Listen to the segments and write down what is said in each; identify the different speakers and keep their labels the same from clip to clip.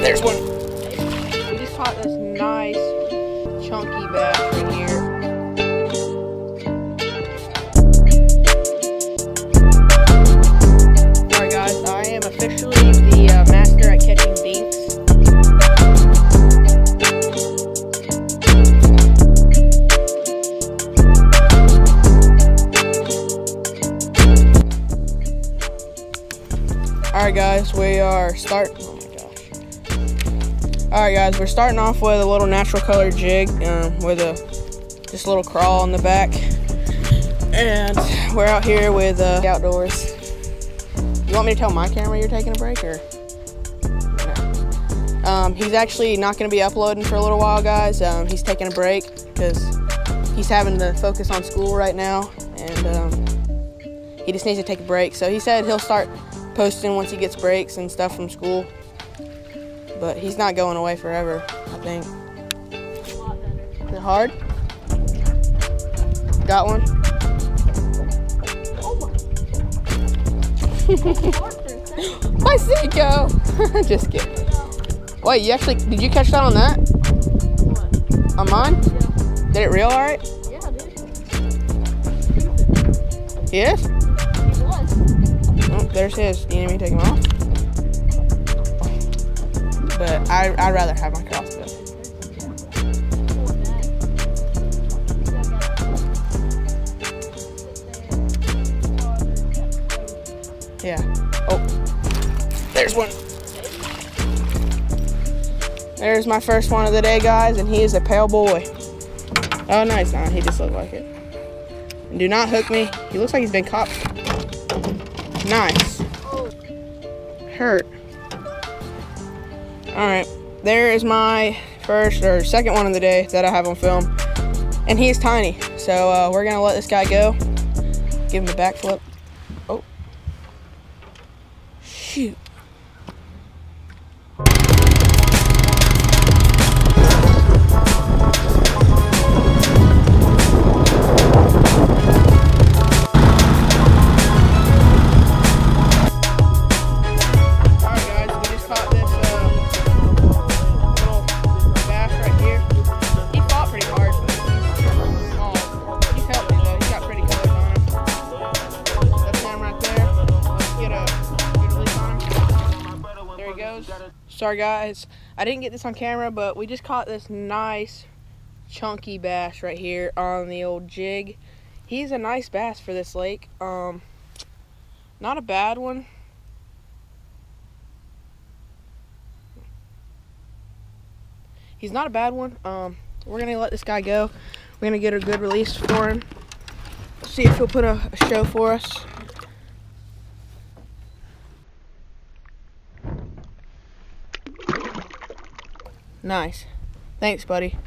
Speaker 1: There's one. We just caught this nice chunky bass right here. Alright guys, I am officially the uh, master at catching. Alright guys, we are start my gosh. Alright guys, we're starting off with a little natural color jig um, with a just a little crawl on the back. And we're out here with uh, outdoors. You want me to tell my camera you're taking a break or? No. Um, he's actually not going to be uploading for a little while, guys. Um, he's taking a break because he's having to focus on school right now, and um, he just needs to take a break. So he said he'll start posting once he gets breaks and stuff from school. But he's not going away forever, I think. Is it hard? Got one? My Seiko! Just kidding. Wait, you actually, did you catch that on that? On mine? Did it reel alright?
Speaker 2: Yeah, dude.
Speaker 1: Yes?
Speaker 2: He was.
Speaker 1: Oh, there's his. You need me to take him off? But I, I'd rather have my crossbow. Yeah. Oh, there's one. There's my first one of the day, guys, and he is a pale boy. Oh, no, he's not. He just looked like it. And do not hook me. He looks like he's been caught. Nice. Hurt. All right. There is my first or second one of the day that I have on film. And he's tiny. So uh, we're going to let this guy go. Give him a backflip. Oh. Shoot. Goes. Sorry guys, I didn't get this on camera, but we just caught this nice chunky bass right here on the old jig. He's a nice bass for this lake. Um, not a bad one. He's not a bad one. Um, we're gonna let this guy go. We're gonna get a good release for him. See if he'll put a, a show for us. Nice. Thanks, buddy.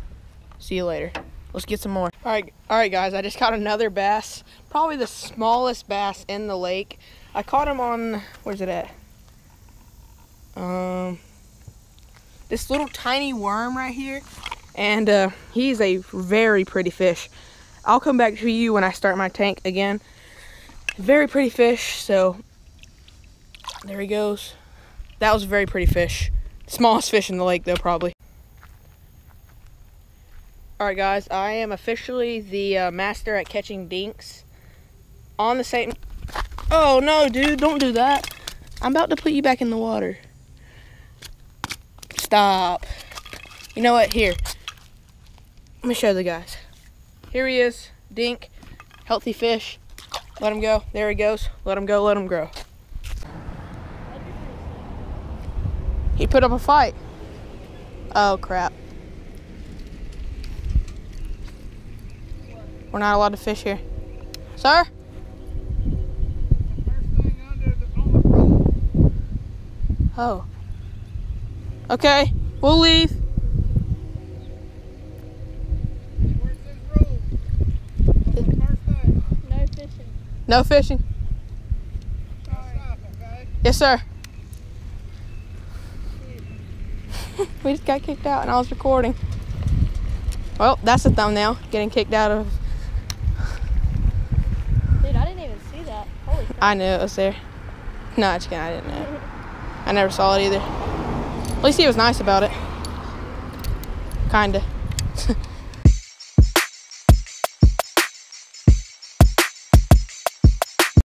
Speaker 1: See you later. Let's get some more. All right, all right, guys. I just caught another bass. Probably the smallest bass in the lake. I caught him on. Where's it at? Um, this little tiny worm right here, and uh, he's a very pretty fish. I'll come back to you when I start my tank again. Very pretty fish. So there he goes. That was a very pretty fish. Smallest fish in the lake, though, probably. Alright guys, I am officially the uh, master at catching dinks on the St. Oh no, dude, don't do that. I'm about to put you back in the water. Stop. You know what? Here. Let me show the guys. Here he is, dink, healthy fish. Let him go. There he goes. Let him go, let him grow. He put up a fight. Oh crap. We're not allowed to fish here. Sir? Oh. Okay, we'll leave.
Speaker 2: No fishing.
Speaker 1: No fishing. Yes, sir. we just got kicked out and I was recording. Well, that's a thumbnail. Getting kicked out of.
Speaker 2: Dude, I didn't even see that. Holy crap.
Speaker 1: I knew it was there. No, just kidding. I didn't know. I never saw it either. At least he was nice about it. Kinda.